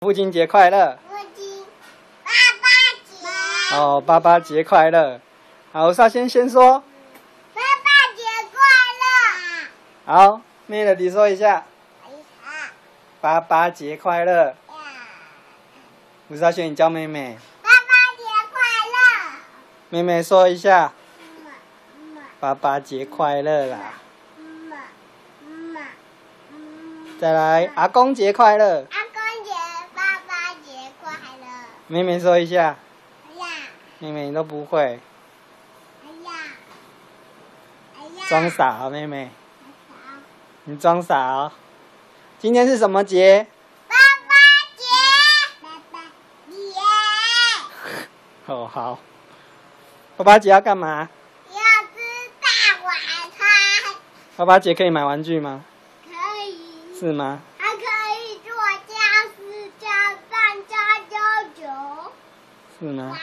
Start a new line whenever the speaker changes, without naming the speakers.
父亲节快乐！
父亲，爸爸节。
哦，爸爸节快乐！好，沙先先说。
爸爸节快
乐！好，Melody 说一下。爸爸节快乐！吴少轩，你叫妹妹。
爸爸节快乐！
妹妹说一下。爸爸节快乐啦！再来，阿公节快乐！妹妹说一下。
哎呀！
妹妹你都不会。
哎呀！哎呀！
装傻啊，妹妹。你装傻啊！今天是什么节？
爸爸节。爸爸节。
哦好。爸爸节要干嘛？
要吃大晚餐。
爸爸节可以买玩具吗？
可以做家
是呢。